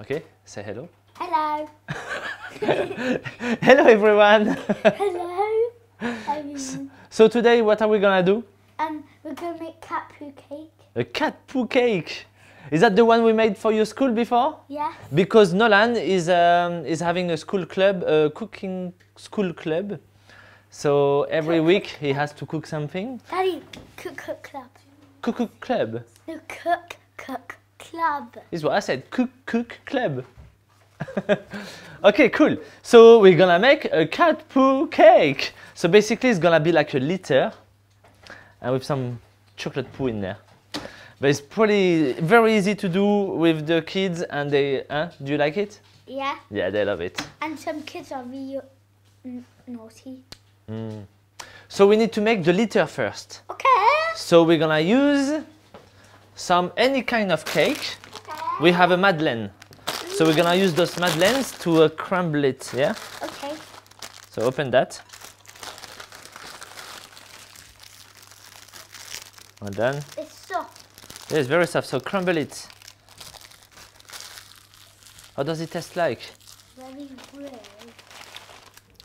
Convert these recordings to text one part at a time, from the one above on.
Okay, say hello. Hello. hello everyone. Hello. Um, so today what are we gonna do? um, we're gonna make cat poo cake. A cat poo cake. Is that the one we made for your school before? Yeah. Because Nolan is um, is having a school club, a cooking school club. So every week he has to cook something. Daddy, cook cook club. Cook cook club. No, cook cook club. Is what I said. Cook cook club. okay, cool. So we're gonna make a cat poo cake. So basically, it's gonna be like a liter, and with some chocolate poo in there. But it's pretty very easy to do with the kids, and they. Huh? Do you like it? Yeah. Yeah, they love it. And some kids are really naughty. Mm. So we need to make the liter first. Okay. So we're gonna use some any kind of cake. We have a madeleine. So we're gonna use those madeleines to uh, crumble it. Yeah. Okay. So open that. Well done. It's soft. Yeah, it's very soft. So crumble it. How does it taste like? Very good.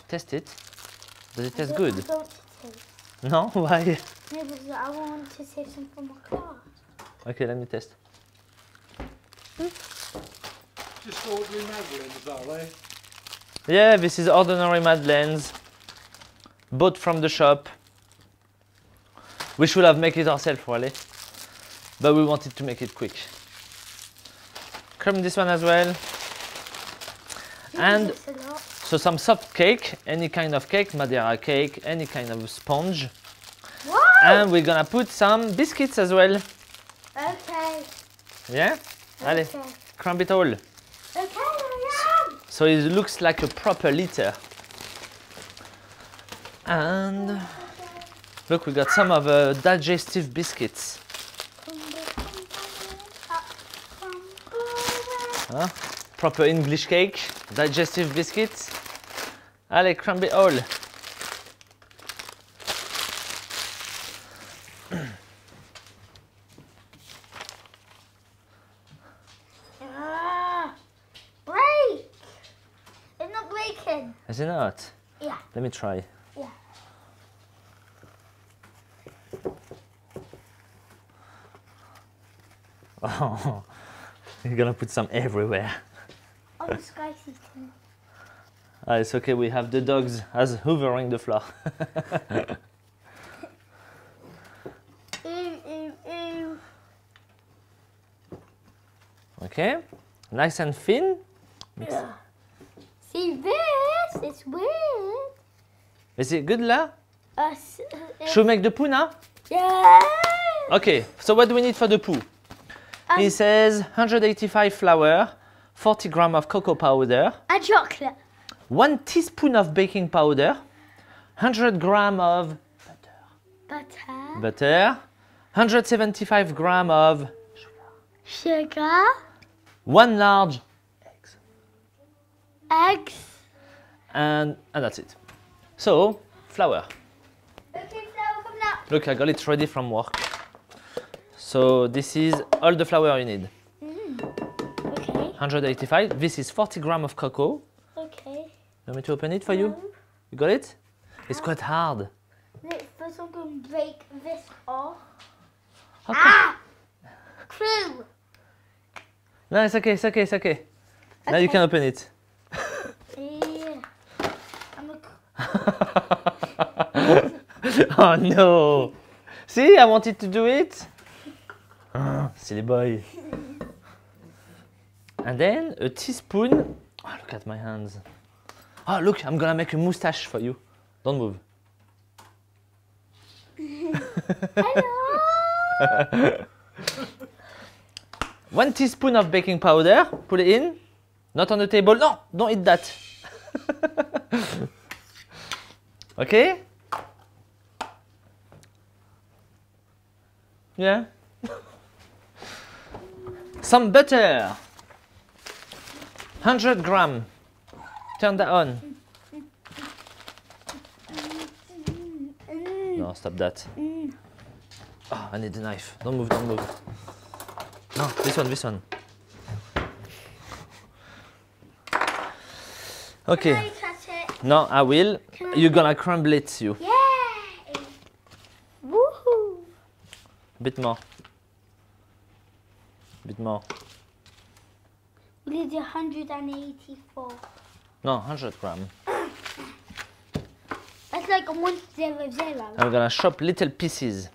Test it. Does it taste good? don't want to taste. No? Why? No, because I want to save some for my car. Okay, let me test. Just ordinary madeleines, are they? Yeah, this is ordinary madeleines. Bought from the shop. We should have made it ourselves, really. But we wanted to make it quick. Crumb this one as well. And It's a lot. So some soft cake, any kind of cake, Madeira cake, any kind of sponge. Whoa! And we're gonna put some biscuits as well. Yeah? Allez, Okay. crumb it all. Okay, I am. So it looks like a proper litter. And look, we got some of uh, digestive biscuits. Huh? Proper English cake, digestive biscuits. Allez, crumb it all. Ah, break! It's not breaking. Is it not? Yeah. Let me try. Yeah. Oh, you're gonna put some everywhere. Oh, the spicy thing. Ah, it's okay, we have the dogs as hoovering the floor. Okay, nice and thin. Yeah. See this? It's weird. Is it good? Uh, uh, Should we make the poo now? yeah. Okay, so what do we need for the poo? Um, He says 185 flour, 40 gram of cocoa powder, A chocolate. one teaspoon of baking powder, 100 gram of Butter. butter, 175 gram of Sugar. one large eggs, Eggs. and, and that's it. So, flour. Okay, flour, come now. Look, I got it ready from work. So this is all the flour you need. Okay. 185. This is 40 gram of cocoa. Okay. You want me to open it for you? You got it? It's quite hard. Look, first I'm going to break this off. Okay. Ah! Clue. No, it's okay, it's okay, it's okay. Now you can open it. Yeah. I'm a... oh no! See, I wanted to do it. Ah, silly boy. And then a teaspoon. Oh, look at my hands. Oh, look, I'm gonna make a moustache for you. Don't move. Hello. One teaspoon of baking powder. Put it in. Not on the table. No, don't eat that. okay? Yeah? Some butter. 100 gram. Turn that on. No, stop that. Oh, I need a knife. Don't move, don't move. No, this one, this one. Okay. No, I will. Can You're gonna crumble it, you. Yay! Woohoo! bit more. A bit more. We did 184. No, 100 gram. That's like a one zero zero. I'm gonna chop little pieces.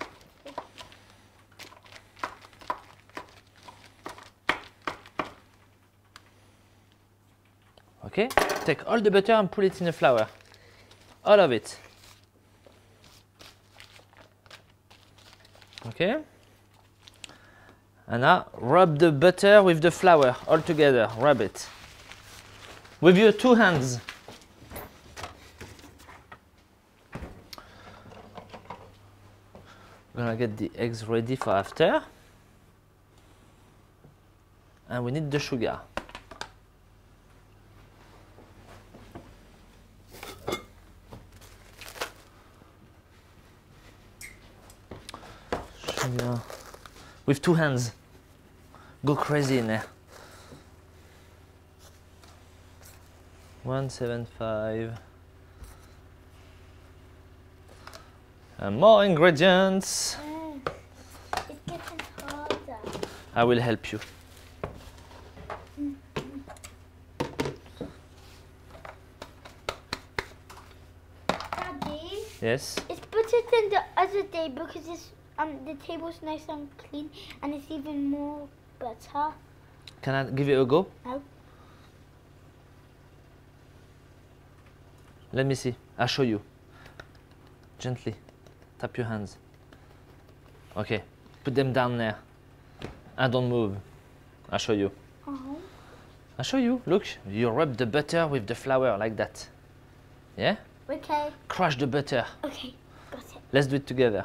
Okay, take all the butter and put it in the flour. All of it. Okay. And now rub the butter with the flour all together. Rub it. With your two hands. We're gonna get the eggs ready for after. And we need the sugar. Sugar. With two hands. Go crazy in there. One seven five. And more ingredients. Mm. It's getting harder. I will help you. Daddy, Yes. it's better than the other day because it's um the table's nice and clean and it's even more better. Can I give it a go? No. Let me see. I'll show you. Gently. Tap your hands. Okay. Put them down there. And don't move. I'll show you. Oh. I'll show you. Look, you rub the butter with the flour like that. Yeah? Okay. Crush the butter. Okay. Got it. Let's do it together.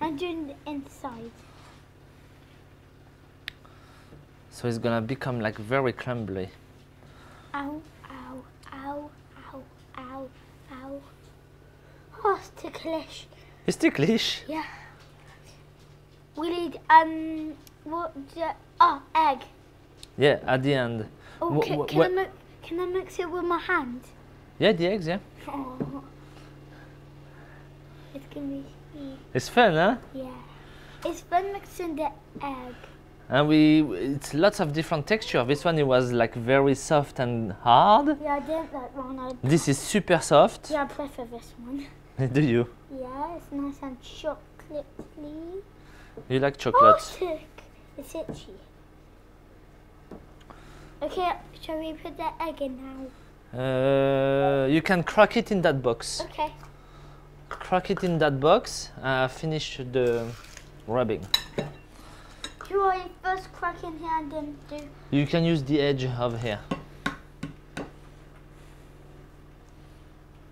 I'm doing the inside. So it's gonna become like very crumbly. Ow, ow, ow, ow, ow, ow. Oh, it's ticklish. It's ticklish. Yeah. We need um what? The, oh, egg. Yeah, at the end. Oh, can, can, I can I mix it with my hand? Yeah, the eggs, yeah. Oh. It's gonna be It's fun, huh? yeah. It's fun mixing the egg. And we, it's lots of different texture. This one it was like very soft and hard. Yeah, I didn't like one. I, This is super soft. yeah, I prefer this one. Do you? Yeah, it's nice and chocolatey. You like chocolate? Oh, sick. It's itchy. Okay, shall we put the egg in now? Uh, you can crack it in that box. Okay. Crack it in that box. Uh, finish the rubbing. Do I first crack in here and then do? You can use the edge of here.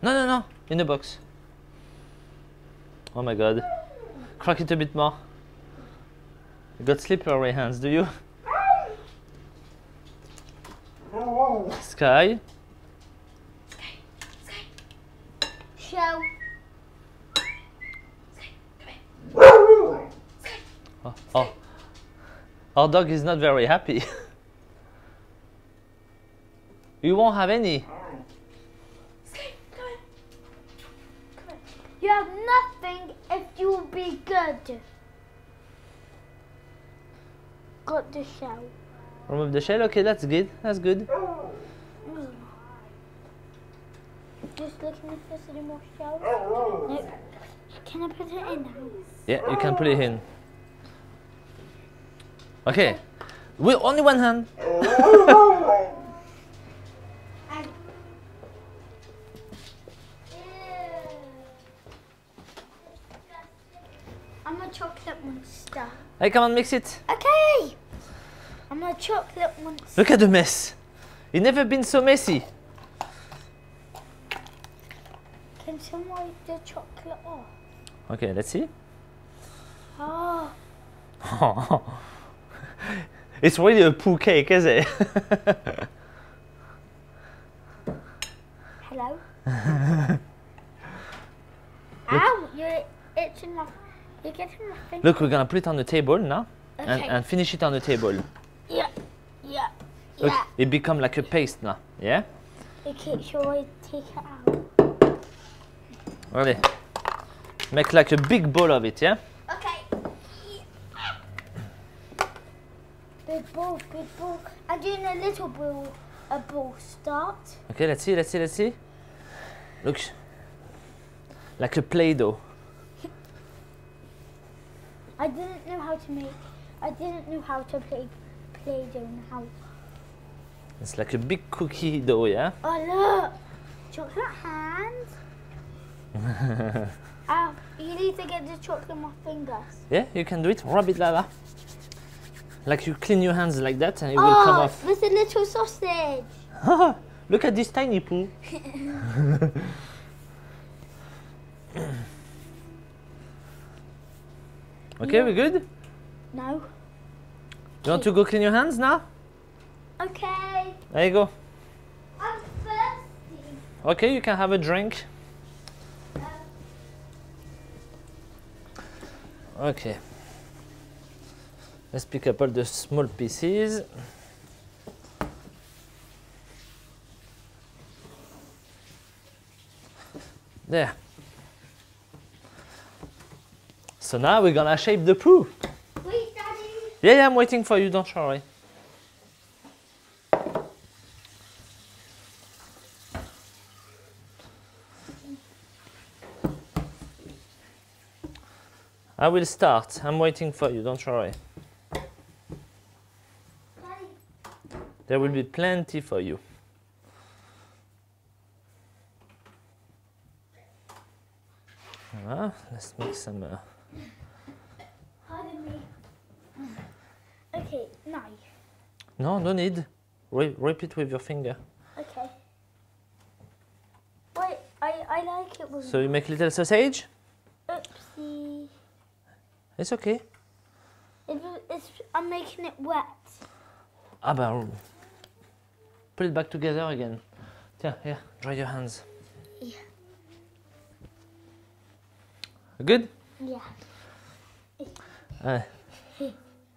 No, no, no. In the box. Oh my god. Crack it a bit more. You got slippery hands, do you? Sky. Show. Oh, oh. Our dog is not very happy. you won't have any. You have nothing if you be good. Got the shell. Remove the shell. Okay, that's good. That's good. Just looking if there's any more shells. No. Can I put it in now? Yeah, you can put it in. Okay. With only one hand. I'm a chocolate monster. Hey, come on, mix it. Okay. I'm a chocolate monster. Look at the mess. It never been so messy. Can someone wipe the chocolate off? Okay, let's see. Oh, it's really a poo cake, is it? hello. Ow, you're itching my. You're getting my finger. Look, we're gonna put it on the table now and, Okay. and finish it on the table. Yeah, yeah, Look, yeah. it become like a paste now. Yeah. Okay, shall I take it out? Allez. Make like a big ball of it, yeah? Okay. Big ball, big ball. I'm doing a little ball, a ball start. Okay, let's see, let's see, let's see. Look. Like a Play-Doh. I didn't know how to make. I didn't know how to play Play-Doh and how. It's like a big cookie dough, yeah? Oh look, chocolate hands. Ah, you need to get the chocolate on my fingers. Yeah, you can do it. Rub it like that. Like you clean your hands like that and it will come Oh, off. there's a little sausage. Look at this tiny poo. okay, we good? No. You want to go clean your hands now? Okay. There you go. I'm thirsty. Okay, you can have a drink. Uh. Okay. Let's pick up all the small pieces. There. So now we're gonna shape the poo. Wait, Daddy. Yeah, yeah, I'm waiting for you, don't worry. I will start. I'm waiting for you, don't worry. There will be plenty for you. Voilà, let's make some. Uh, Pardon me. Okay, knife. no, no need. Rip it with your finger. Okay. Wait, I, I like it with So you make little sausage. Oopsie. It's okay. It, it's, I'm making it wet. Ah bah, put it back together again. Yeah, here, dry your hands. Yeah. Good? Yeah. Uh,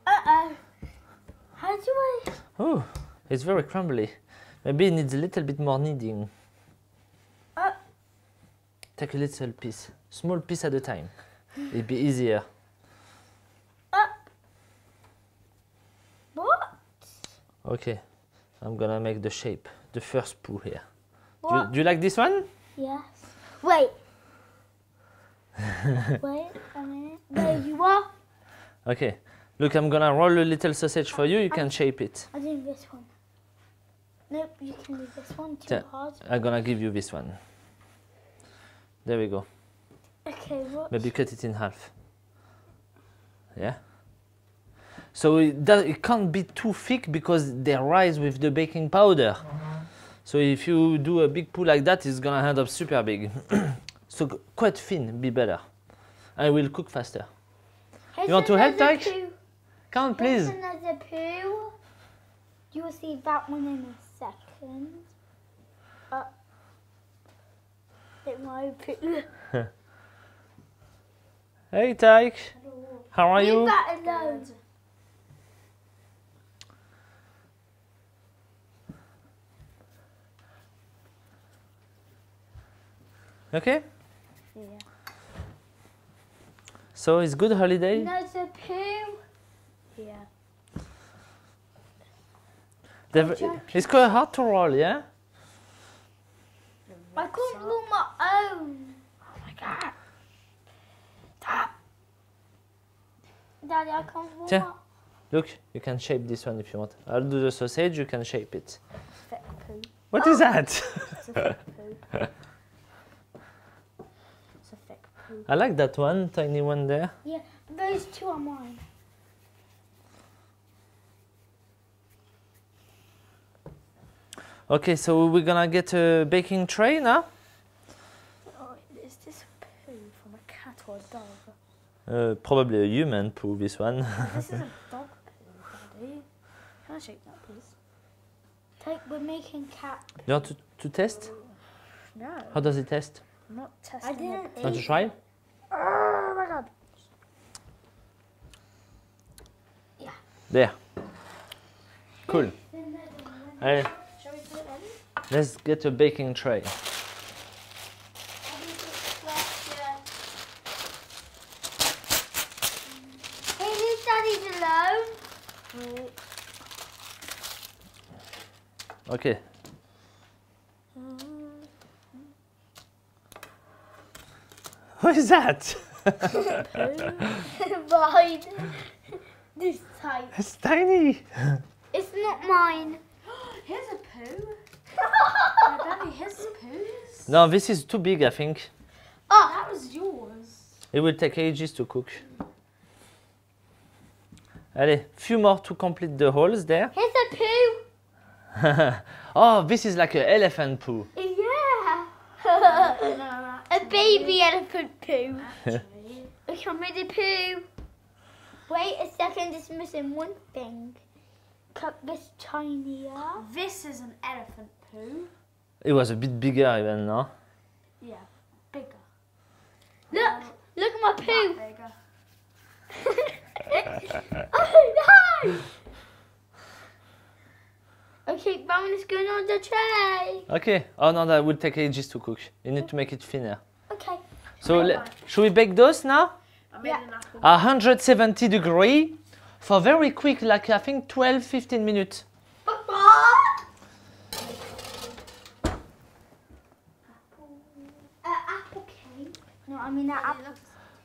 Uh-oh. How do I... oh, it's very crumbly. Maybe it needs a little bit more kneading. Uh, Take a little piece, small piece at a time. It'll be easier. uh, what? Okay, I'm gonna make the shape, the first poo here. Do you, do you like this one? Yes. Wait. Wait a minute. There you are. Okay, look, I'm gonna roll a little sausage for you. You can shape it. I'm doing this one. Nope, you can do this one too Yeah. hard. I'm gonna give you this one. There we go. Okay, what? Maybe cut it in half. Yeah. So it, does, it can't be too thick because they rise with the baking powder. So if you do a big pool like that, it's gonna end up super big. so quite thin, be better. I will cook faster. Here's You want to help, Tyke? Come on, Here's please. another poo. You will see that one in a second. Uh, it might poo. Hey, Tyke. How are Leave you? Okay. Yeah. So it's good holiday. Another poo. Yeah. It's quite hard to roll, yeah. I can't roll my own. Oh my god. Stop. Daddy, I can't roll Tiens. Look, you can shape this one if you want. I'll do the sausage. You can shape it. What is oh. that? It's a fake poo. It's a fake poo. I like that one, tiny one there. Yeah, those two are mine. Okay, so we're gonna get a baking tray now. Oh, is this poo from a cat or a dog? Uh, probably a human poo, this one. this is a dog poo, Daddy. Can I shake that, please? Take, we're making cat. you want to, to test? No, How does it taste? I'm not testing. I didn't. Want to try? Oh my god. Yeah. There. Cool. Allez, Shall we put it in? Let's get a baking tray. Hey, leave alone. Okay. What is that? mine. this time. It's tiny. It's not mine. Here's a poo. My daddy, here's poos. No, this is too big, I think. Oh, That was yours. It will take ages to cook. Allez, few more to complete the holes there. here's a poo. oh, this is like an elephant poo. Yeah. No, a baby elephant poo. actually. Look, I made a poo. Wait a second, it's missing one thing. Cut this tinier. This is an elephant poo. It was a bit bigger even, no? Yeah, bigger. Look, look at my That poo. bigger. oh no! Okay, Bowen is going on the tray. Okay. Oh no, that would take ages to cook. You need to make it thinner. Okay. So, le- should we bake those now? Yeah. an 170 degree for very quick, like I think 12, 15 minutes. Uh, apple cake. No, I mean that apple.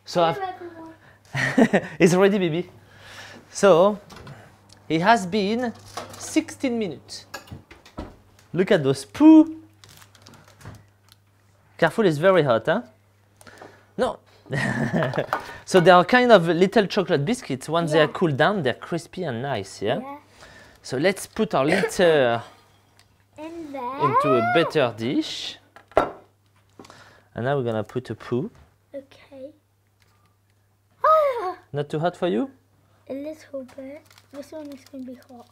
So I've, it's ready, baby. So it has been 16 minutes. Look at those poo. Careful, it's very hot, huh? So they are kind of little chocolate biscuits. Once they are Yeah. cooled down, they're crispy and nice, yeah? Yeah. So let's put our litter In into a better dish. And now we're gonna put a poo. Okay. Ah, Not too hot for you? a little bit. This one is to be hot.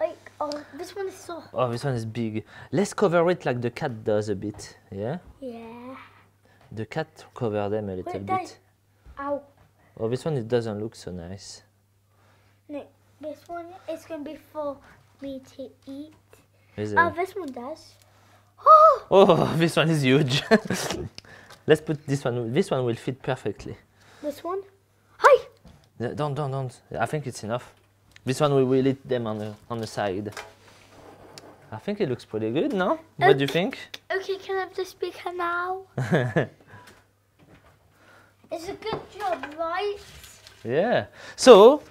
Like, oh, this one is soft. Oh, this one is big. Let's cover it like the cat does a bit. Yeah? Yeah. The cat cover them a little bit. Ow. Oh, this one it doesn't look so nice. No, this one is going to be for me to eat. Is ah, it? Oh, this one does. Oh, Oh, this one is huge. Let's put this one. This one will fit perfectly. this one. Hi. Yeah, Don't, don't, don't. I think it's enough. This one we will eat them on the on the side. I think it looks pretty good, no? What do you think? Okay, can I have the speaker now? It's a good job, right? Yeah. So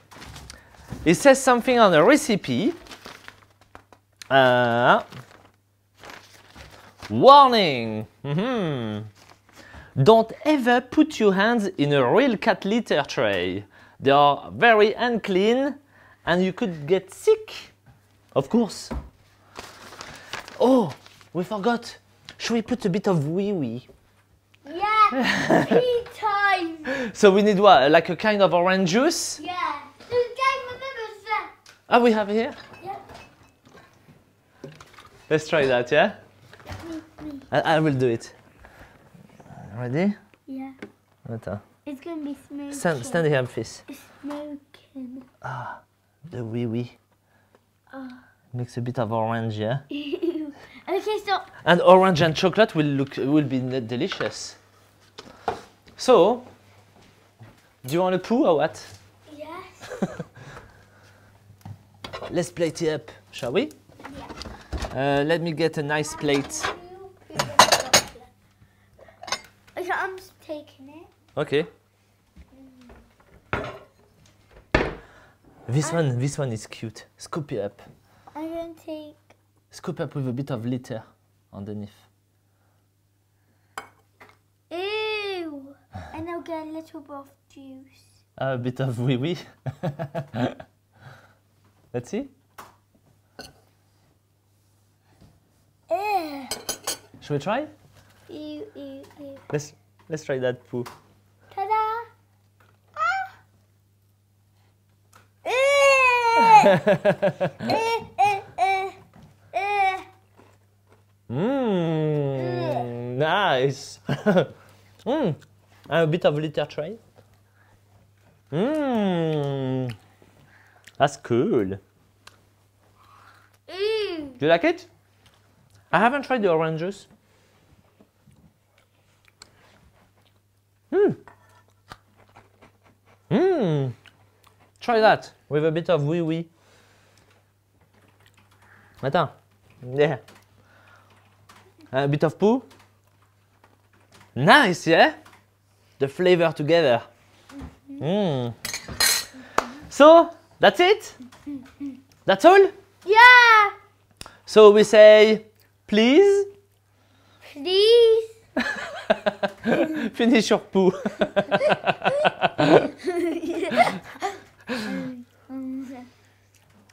it says something on the recipe. Uh, warning. Mhm. Don't ever put your hands in a real cat litter tray. They are very unclean and you could get sick. Of course. Oh, we forgot. Should we put a bit of wee wee? Time. So we need what? Like a kind of orange juice? Yeah. Ah, we have it here. Yeah. Let's try that, yeah? I, I will do it. Ready? Yeah. Attends. It's gonna be smoking. Stand, stand here, fils. It's smoking. Ah the wee wee. Oh. Makes a bit of orange, yeah? Okay, stop. And orange and chocolate will look will be delicious. So, do you want a poo or what? Yes. Let's plate it up, shall we? Yeah. Uh, let me get a nice plate. I'm taking it. Okay. This one, this one is cute. Scoop it up. I'm gonna take. Scoop up with a bit of litter underneath. Ew. and I'll get a little bit of juice. A bit of wee wee. Let's see. Ew. Should we try? Ew, ew, ew. Let's let's try that poo. Ta-da! Ah! Eh! Eh, eh, eh, eh. Mmm, nice. Mmm, a bit of litter tray. Mmm, that's cool. Ew. Do you like it? I haven't tried the orange juice. Hmm. Hmm. Try that with a bit of wee wee. Attends. Yeah. A bit of poo. Nice, yeah? The flavor together. Mm. So, that's it? That's all? Yeah. So we say, please Please. finish your poo.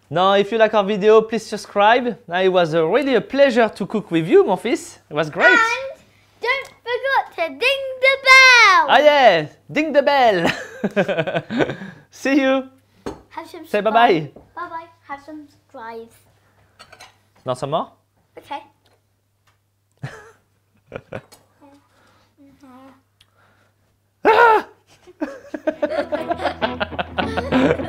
now, if you like our video, please subscribe. Now, it was uh, really a pleasure to cook with you, mon fils. It was great. And to ding the bell. Ah, yes. Ding the bell. See you. Have some Say bye-bye. Bye-bye. Have some drives. Not some more? Okay. Ah!